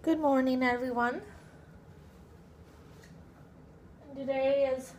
Good morning, everyone. Today is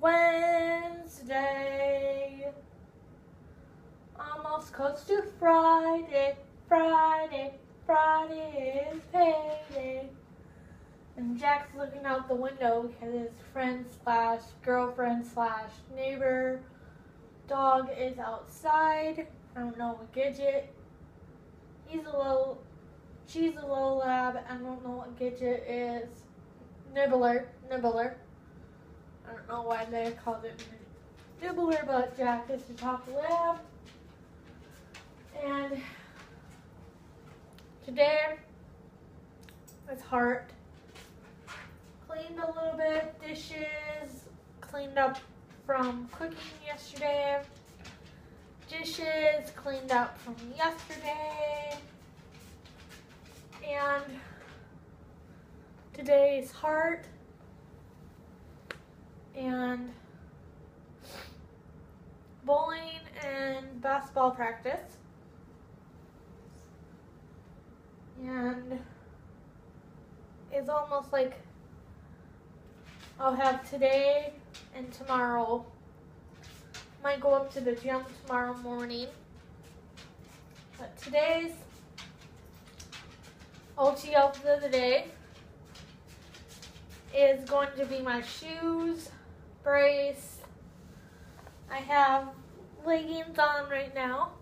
Wednesday. Almost close to Friday. Friday. Friday is payday. And Jack's looking out the window because his friend slash girlfriend slash neighbor dog is outside. I don't know what Gidget. He's a little She's a little lab. I don't know what Gidget is. Nibbler. Nibbler. I don't know why they called it Nibbler, but Jack is the top lab. And today, it's heart. Cleaned a little bit, dishes, cleaned up from cooking yesterday. Dishes cleaned up from yesterday. And today's heart and bowling and basketball practice. And it's almost like I'll have today and tomorrow. Might go up to the gym tomorrow morning. But today's OTL for the day is going to be my shoes, brace. I have leggings on right now.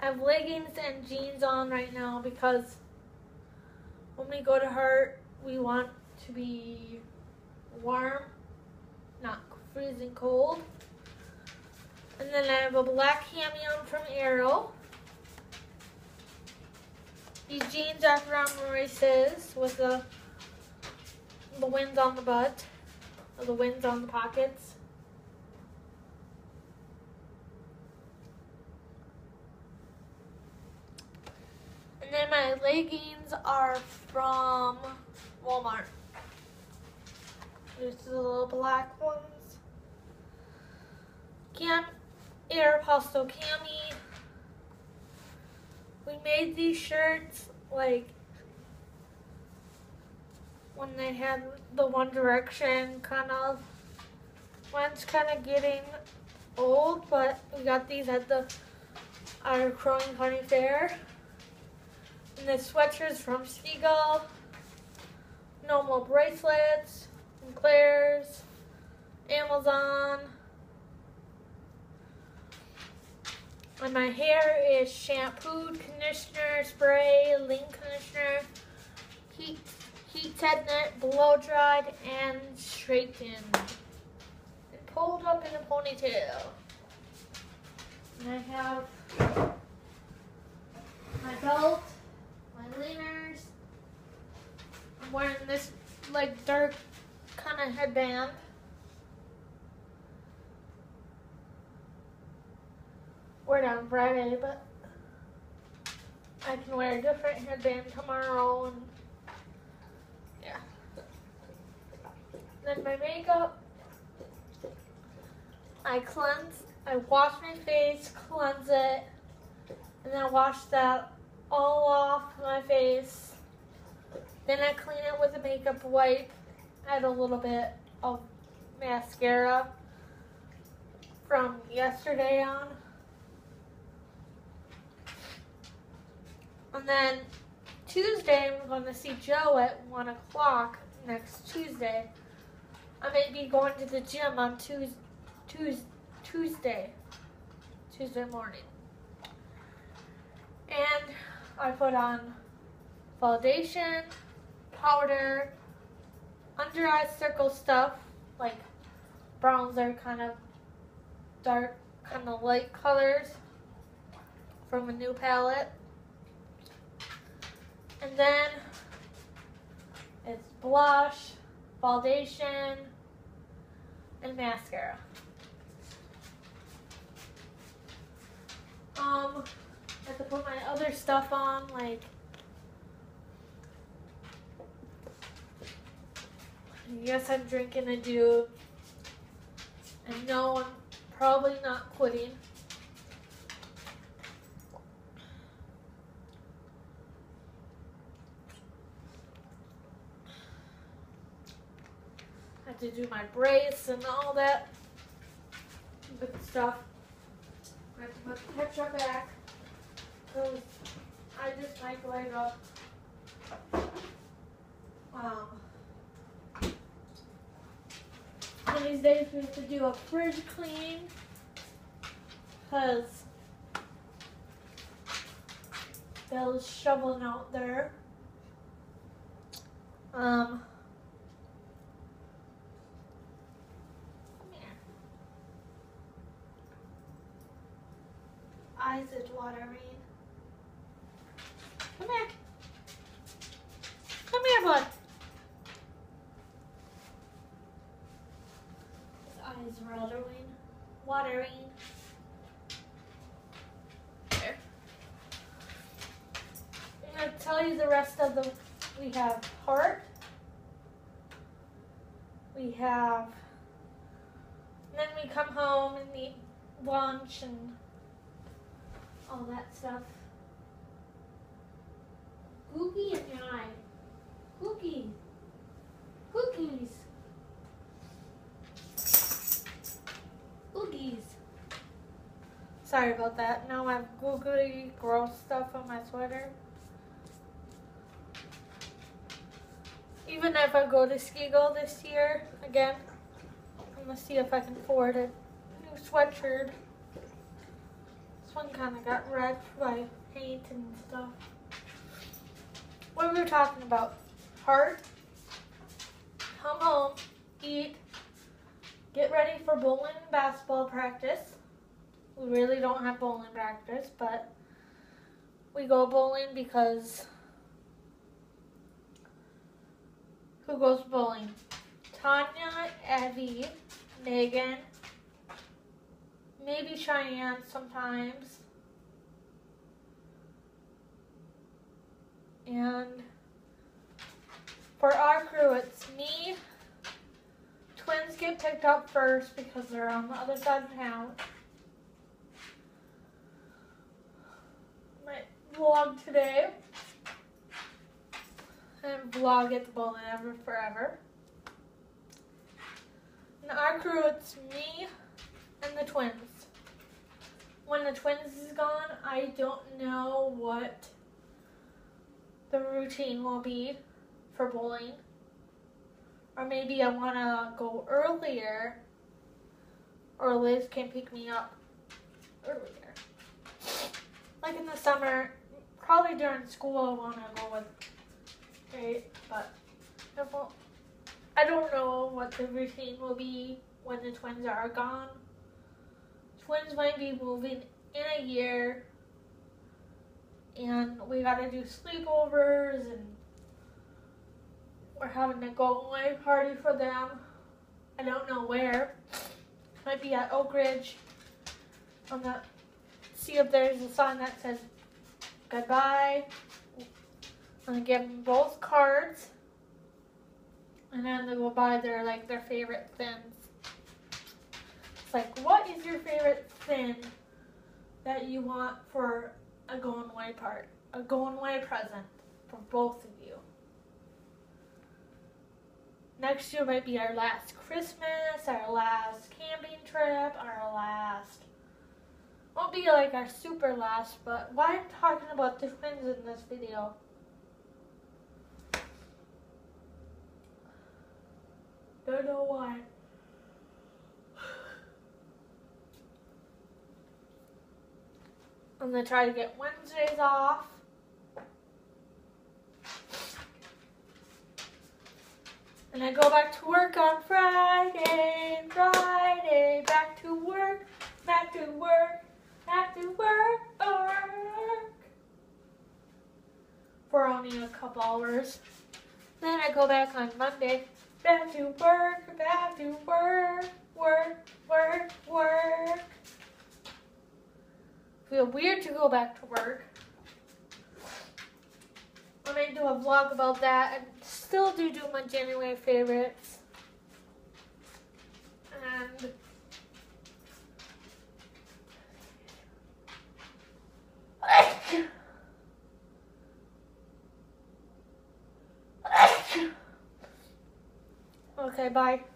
I have leggings and jeans on right now because when we go to Hurt, we want to be warm, not freezing cold. And then I have a black cami on from Aero. These jeans are from Maurices with the the wings on the butt, or the wings on the pockets. And then my leggings are from Walmart. These are the little black ones. Cam Aeropostale cami we made these shirts like when they had the One Direction kind of one's kind of getting old, but we got these at the our Crow Wing County Fair. And the sweatshirts from Seagull. No more bracelets Claire's, Amazon. And my hair is shampooed, conditioner, spray, leave-in conditioner, heat, heat net, blow dried, and straightened. And pulled up in a ponytail. And I have my belt, my leaners. I'm wearing this like dark kind of headband. wear it on Friday, but I can wear a different headband tomorrow and yeah. Then my makeup, I cleanse, I wash my face, cleanse it, and then wash that all off my face. Then I clean it with a makeup wipe, add a little bit of mascara from yesterday on. And then Tuesday, I'm going to see Joe at 1 o'clock next Tuesday. I may be going to the gym on Tuesday, Tuesday, Tuesday morning. And I put on foundation, powder, under eye circle stuff, like bronzer, kind of dark, kind of light colors from a new palette. And then it's blush, foundation, and mascara. Um, I have to put my other stuff on, like yes, I'm drinking a dew. And no, I'm probably not quitting. Have to do my brace and all that good stuff. I have to put the ketchup back. Cause I just microwave up. Um, of these days we have to do a fridge clean. Cause Bill's shoveling out there. Um, eyes is watering. Come here. Come here, bud. His eyes are watering. Watering. Here. I'm going to tell you the rest of the... We have heart. We have... And then we come home and eat lunch and all that stuff. Googie and I. Cookie. Cookies. Cookies. Sorry about that. Now I have googly gross stuff on my sweater. Even if I go to Skigo this year, again, I'm gonna see if I can afford a new sweatshirt. One kind of got wrecked by paint and stuff. What were we talking about? Heart. Come home, eat, get ready for bowling and basketball practice. We really don't have bowling practice, but we go bowling because who goes bowling? Tanya, Evie, Megan, maybe Cheyenne sometimes. And for our crew, it's me. Twins get picked up first because they're on the other side of town. My vlog today. And vlog at the bowling ever forever. In our crew, it's me and the twins. When the twins is gone, I don't know what the routine will be for bowling. Or maybe I want to go earlier, or Liz can pick me up earlier. Like in the summer, probably during school I want to go with Kate, but I don't know what the routine will be when the twins are gone. Twins might be moving in a year, and we gotta do sleepovers, and we're having a go away party for them. I don't know where. Might be at Oak Ridge. On the see if there's a sign that says goodbye. I'm gonna give them both cards. And then they will buy their like their favorite thins. Like, what is your favorite thing that you want for a going away part? A going away present for both of you. Next year might be our last Christmas, our last camping trip, our last won't be like our super last, but why I'm talking about the twins in this video. Don't know why. I'm gonna try to get Wednesdays off. And I go back to work on Friday, Friday, back to work, back to work, back to work, work. For only a couple hours. Then I go back on Monday, back to work, back to work, work, work, work. Feel weird to go back to work. I may do a vlog about that and still do do my January favorites. And Okay, bye.